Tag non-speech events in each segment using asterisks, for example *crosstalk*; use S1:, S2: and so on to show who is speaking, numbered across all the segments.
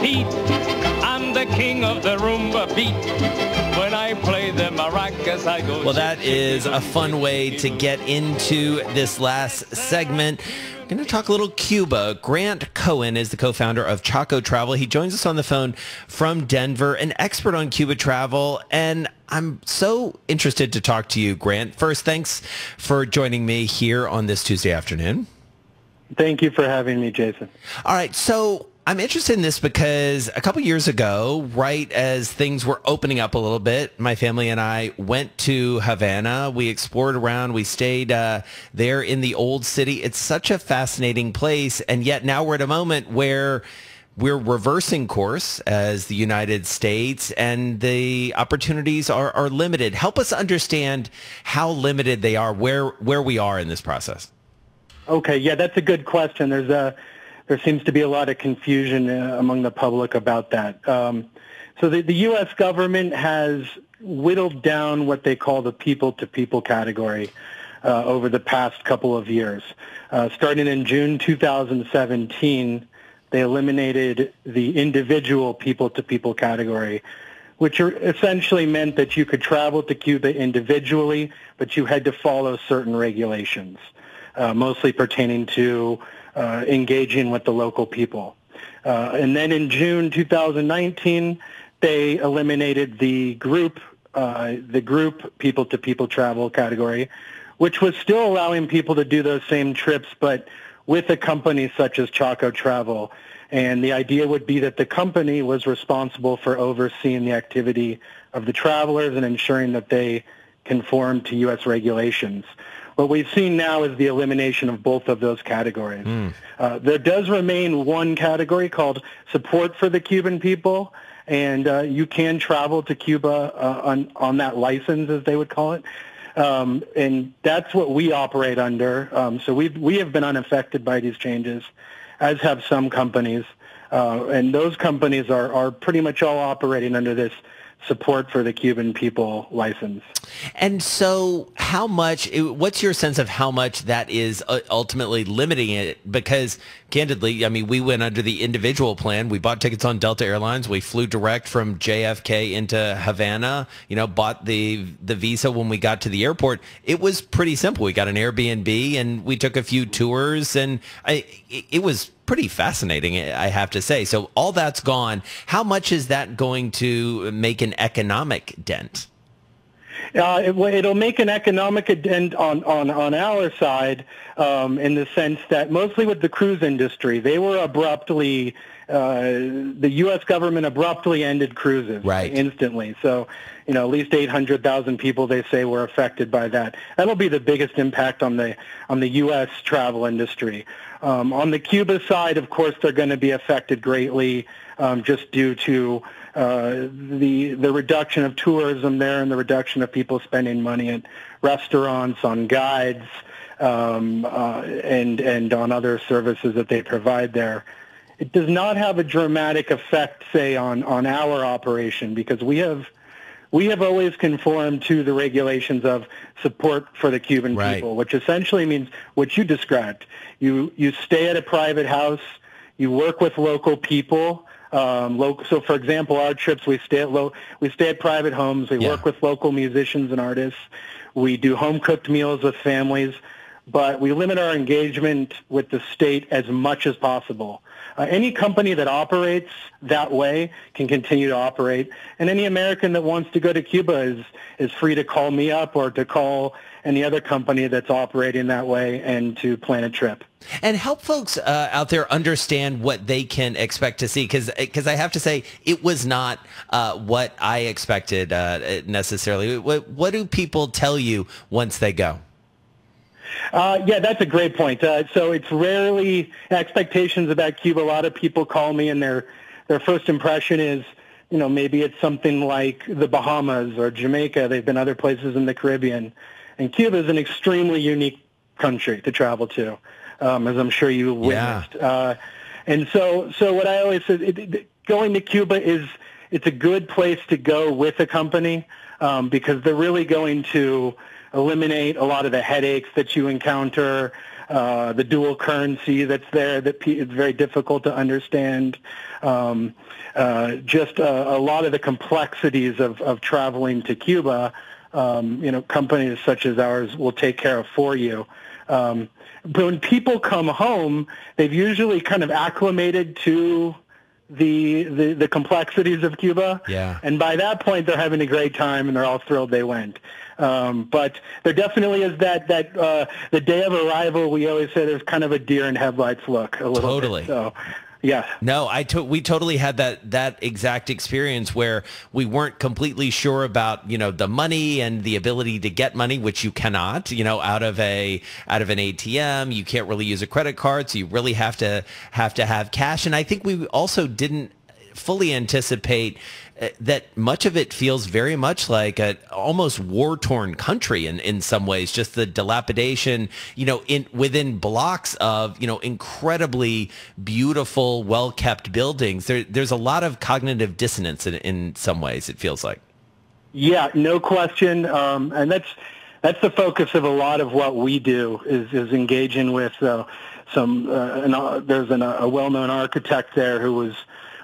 S1: Pete. I'm the king of the rumba beat. When I play the maracas, I go.
S2: Well, that is a fun way to get into this last segment. We're going to talk a little Cuba. Grant Cohen is the co-founder of Chaco Travel. He joins us on the phone from Denver, an expert on Cuba travel. And I'm so interested to talk to you, Grant. First, thanks for joining me here on this Tuesday afternoon.
S3: Thank you for having me, Jason.
S2: All right. So I'm interested in this because a couple years ago, right as things were opening up a little bit, my family and I went to Havana. We explored around. We stayed uh, there in the old city. It's such a fascinating place. And yet now we're at a moment where we're reversing course as the United States and the opportunities are, are limited. Help us understand how limited they are, where, where we are in this process.
S3: Okay, yeah, that's a good question. There's a there seems to be a lot of confusion uh, among the public about that. Um, so the, the U.S. government has whittled down what they call the people-to-people category uh, over the past couple of years. Uh, starting in June 2017, they eliminated the individual people-to-people category, which essentially meant that you could travel to Cuba individually, but you had to follow certain regulations uh, mostly pertaining to uh, engaging with the local people. Uh, and then in June 2019, they eliminated the group, uh, the group people-to-people travel category, which was still allowing people to do those same trips, but with a company such as Chaco Travel. And the idea would be that the company was responsible for overseeing the activity of the travelers and ensuring that they conform to U.S. regulations. What we've seen now is the elimination of both of those categories. Mm. Uh, there does remain one category called support for the Cuban people, and uh, you can travel to Cuba uh, on, on that license, as they would call it. Um, and that's what we operate under. Um, so we we have been unaffected by these changes, as have some companies. Uh, and those companies are, are pretty much all operating under this support for the Cuban people license.
S2: And so how much, what's your sense of how much that is uh, ultimately limiting it? Because candidly, I mean, we went under the individual plan. We bought tickets on Delta Airlines. We flew direct from JFK into Havana, you know, bought the, the visa when we got to the airport. It was pretty simple. We got an Airbnb and we took a few tours and I, it was pretty fascinating, I have to say. So all that's gone. How much is that going to make an economic dent?
S3: Uh, it, will make an economic dent on, on, on our side um, in the sense that mostly with the cruise industry, they were abruptly, uh, the U.S. government abruptly ended cruises
S2: right.
S3: instantly. So, you know, at least 800,000 people, they say, were affected by that. That'll be the biggest impact on the, on the U.S. travel industry. Um, on the Cuba side, of course, they're going to be affected greatly um, just due to uh, the the reduction of tourism there and the reduction of people spending money at restaurants, on guides, um, uh, and and on other services that they provide there. It does not have a dramatic effect, say, on on our operation because we have we have always conformed to the regulations of support for the Cuban right. people, which essentially means what you described. You you stay at a private house, you work with local people. Um, local, so, for example, our trips we stay at lo- we stay at private homes. We yeah. work with local musicians and artists. We do home cooked meals with families, but we limit our engagement with the state as much as possible. Uh, any company that operates that way can continue to operate, and any American that wants to go to Cuba is is free to call me up or to call any other company that's operating that way and to plan a trip.
S2: And help folks uh, out there understand what they can expect to see, because because I have to say it was not uh, what I expected uh, necessarily. What, what do people tell you once they go?
S3: Uh, yeah, that's a great point. Uh, so it's rarely expectations about Cuba. A lot of people call me and their their first impression is, you know, maybe it's something like the Bahamas or Jamaica. They've been other places in the Caribbean, and Cuba is an extremely unique country to travel to, um, as I'm sure you witnessed. Yeah. Uh, and so, so what I always say, it, it, going to Cuba is it's a good place to go with a company um, because they're really going to eliminate a lot of the headaches that you encounter. uh, the dual currency that's there that it's very difficult to understand. Um, uh, just a, a, lot of the complexities of, of traveling to Cuba, um, you know, companies such as ours will take care of for you. Um, but when people come home, they've usually kind of acclimated to the, the, the complexities of Cuba.
S2: Yeah.
S3: And by that point, they're having a great time and they're all thrilled they went. Um, but there definitely is that that uh, the day of arrival. We always say there's kind of a deer in headlights look a little
S2: totally.
S3: bit. So yeah.
S2: No, I to- we totally had that that exact experience where we weren't completely sure about, you know, the money and the ability to get money, which you cannot, you know, out of a out of an ATM. You can't really use a credit card, so you really have to have to have cash. And I think we also didn't fully anticipate that much of it feels very much like a almost war-torn country in, in some ways. Just the dilapidation, you know, in within blocks of you know incredibly beautiful, well-kept buildings. There, there's a lot of cognitive dissonance in, in some ways. It feels like.
S3: Yeah, no question, um, and that's that's the focus of a lot of what we do is is engaging with uh, some. Uh, an, uh, there's an, a well-known architect there who was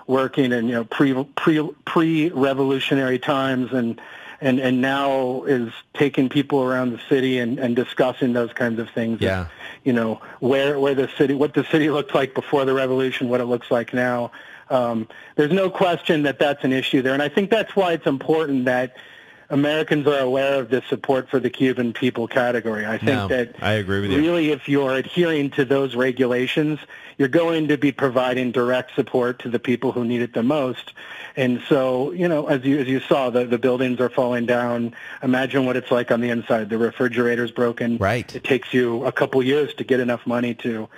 S3: working in you know pre pre pre revolutionary times and and and now is taking people around the city and, and discussing those kinds of things.
S2: Yeah.
S3: You know where where the city what the city *laughs* looked like before the revolution, what it looks like now. Um, there's no question that that's an issue there, and I think that's why it's important that Americans are aware of this support for the Cuban people category. I think
S2: no,
S3: that
S2: I agree with you.
S3: Really, if you're adhering to those regulations, you're going to be providing direct support to the people who need it the most. And so, you know, as you as you saw, the, the buildings are falling down. Imagine what it's like on the inside. The refrigerator's broken.
S2: Right.
S3: It takes you a couple years to get enough money to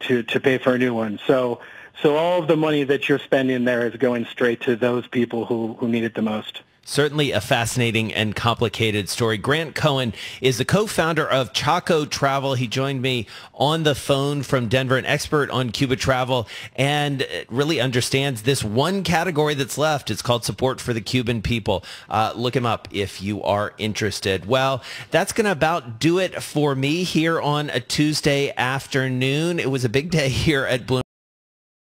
S3: to to pay for a new one. So so all of the money that you're spending there is going straight to those people who, who need it the most.
S2: Certainly a fascinating and complicated story. Grant Cohen is the co-founder of Chaco Travel. He joined me on the phone from Denver, an expert on Cuba travel, and really understands this one category that's left. It's called support for the Cuban people. Uh, look him up if you are interested. Well, that's going to about do it for me here on a Tuesday afternoon. It was a big day *laughs* here at Bloom.